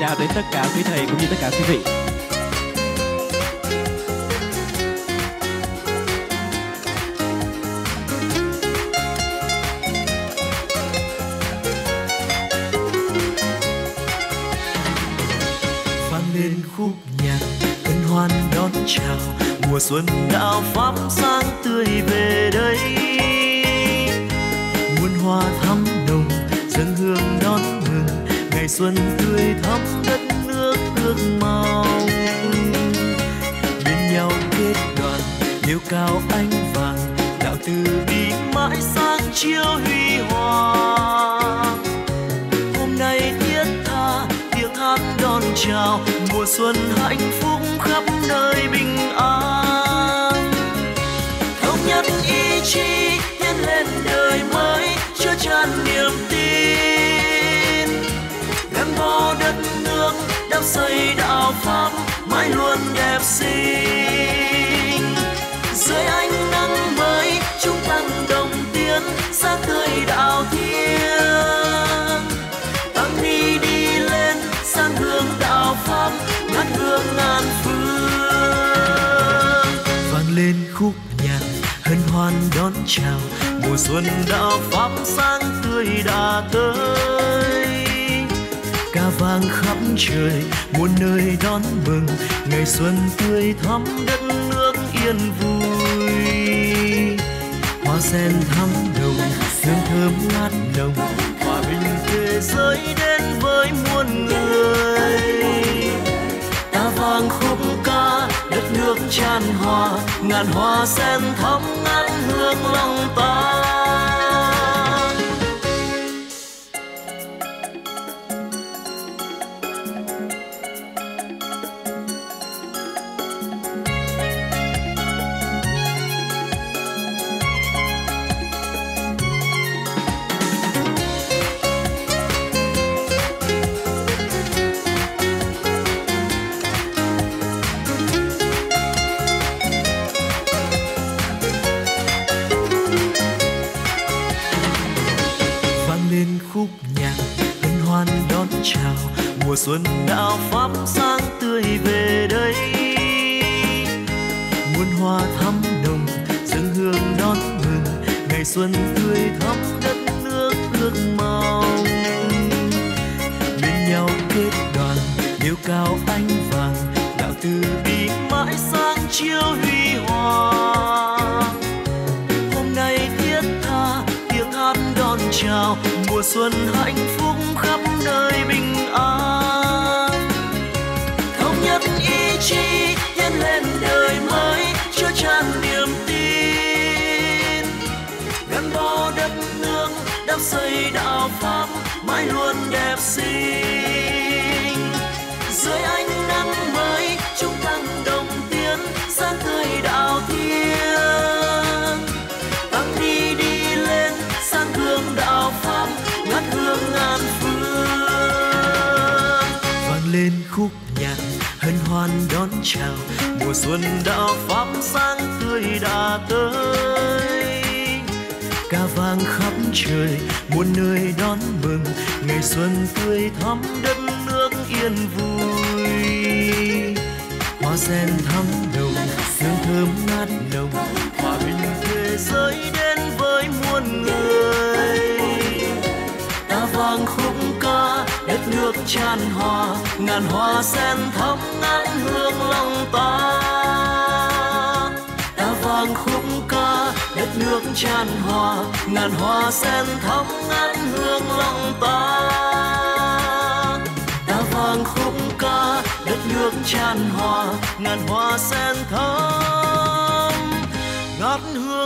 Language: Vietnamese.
chào đến tất cả quý thầy cũng như tất cả quý vị. vang lên khúc nhạc, hân hoan đón chào. Mùa xuân đạo pháp sáng tươi về đây. Xuân tươi thắm đất nước ước mong. Bên nhau kết đoàn, nêu cao ánh vàng, đạo từ bi mãi sáng chiếu huy hoàng. Hôm nay thiết tha, tiếng hát đón chào, mùa xuân hạnh phúc khắp nơi bình an. Thống nhất ý chí nhân lên tươi đạo thiên. Tăng ni đi lên, sang hương đạo pháp ngát hương ngàn phương. Vang lên khúc nhạc, hân hoan đón chào, mùa xuân đạo pháp sáng tươi đã tới. Ca vang khắp trời, muôn nơi đón mừng, ngày xuân tươi thắm đất nước yên vui. Hoa sen thắm đồng hương thơm ngát nồng hòa bình thế giới đến với muôn người. Ta vang khúc ca, đất nước tràn hòa, ngàn hoa sen thắm ngát hương lòng ta. Mùa xuân đạo pháp sáng tươi về đây. Muôn hoa thắm nồng, dâng hương đón mừng, ngày xuân tươi thắm đất nước ước mong. Bên nhau kết đoàn, nêu cao ánh vàng, đạo từ bi mãi sáng chiếu huy hoàng hôm nay thiết tha, tiếng hát đón chào, mùa xuân hạnh phúc khắp nơi bình gắn đất nước đắp xây đạo pháp mãi luôn đẹp xinh. Dưới ánh nắng mới, chúng tăng đồng tiến sáng tươi đạo thiên tăng đi đi lên, sang hương đạo pháp ngát hương ngàn phương. Vang lên khúc nhạc, hân hoan đón chào, mùa xuân đạo pháp sáng tươi đã tới vang khắp trời, muôn nơi đón mừng. Ngày xuân tươi thắm đất nước yên vui. Hoa sen thắm nồng, hương thơm ngát nồng. Hòa bình thế giới đến với muôn người. Ta vang khúc ca, đất nước tràn hòa. Ngàn hoa sen thắm ngát hương lòng ta. Ta vang khúc nước tràn hòa, ngàn hoa sen thắm ngát hương lòng ta ta vang khúc ca, đất nước tràn hòa, ngàn hoa sen thắm ngát hương